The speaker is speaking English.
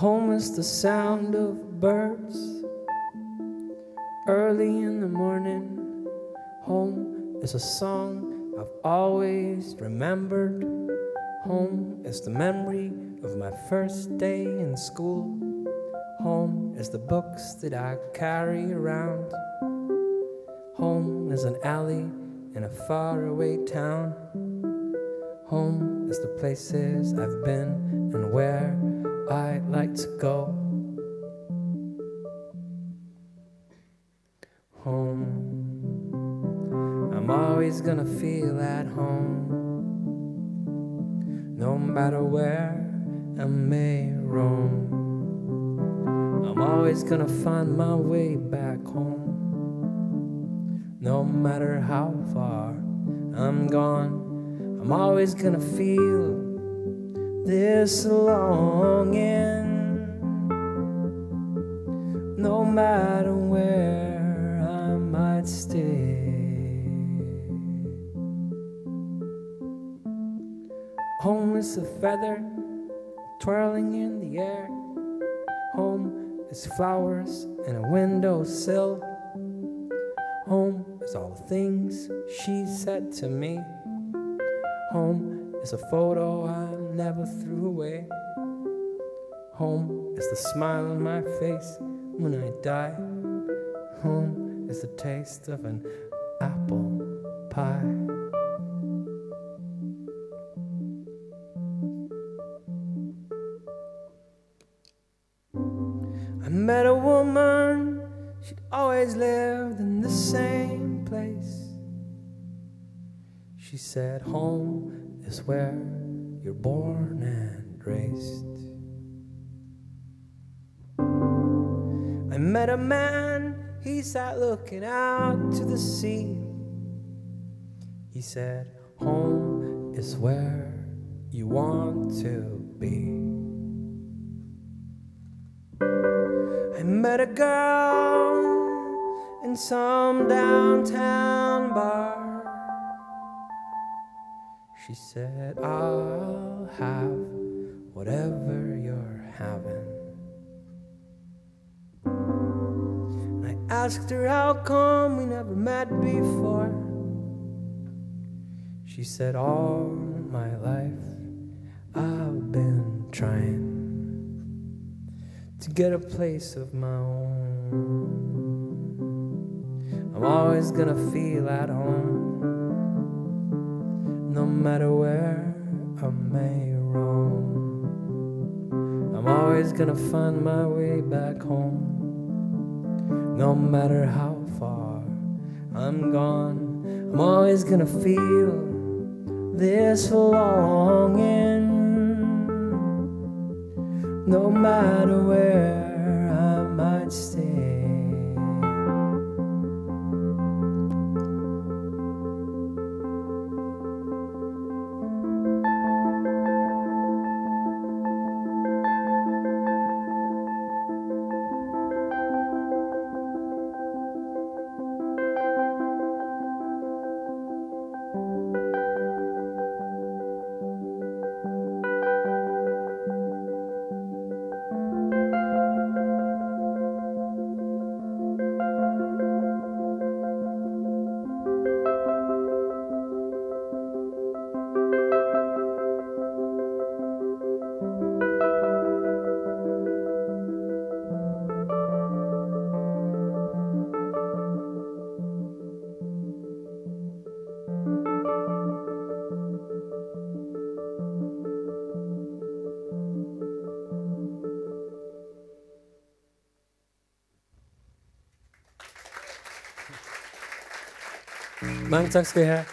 Home is the sound of birds early in the morning. Home is a song I've always remembered. Home is the memory of my first day in school. Home is the books that I carry around. Home is an alley in a faraway town. Home is the places I've been and where I'd like to go. Home. I'm always gonna feel at home. No matter where I may roam. I'm always gonna find my way back home. No matter how far I'm gone, I'm always gonna feel this longing. No matter where I might stay. Home is a feather twirling in the air. Home is flowers and a windowsill. Home is all the things she said to me. Home is a photo I never threw away. Home is the smile on my face when I die. Home is the taste of an apple pie. I met a woman, she'd always lived in the same place. She said, Home is where you're born and raised. I met a man, he sat looking out to the sea. He said, Home is where you want to be. I met a girl in some downtown bar. She said, I'll have whatever you're having. I asked her how come we never met before. She said, All my life I've been trying to get a place of my own. I'm always gonna feel at home, no matter where I may roam. I'm always gonna find my way back home, no matter how far I'm gone. I'm always gonna feel this longing no matter where I might stay. Mange tak skal I have.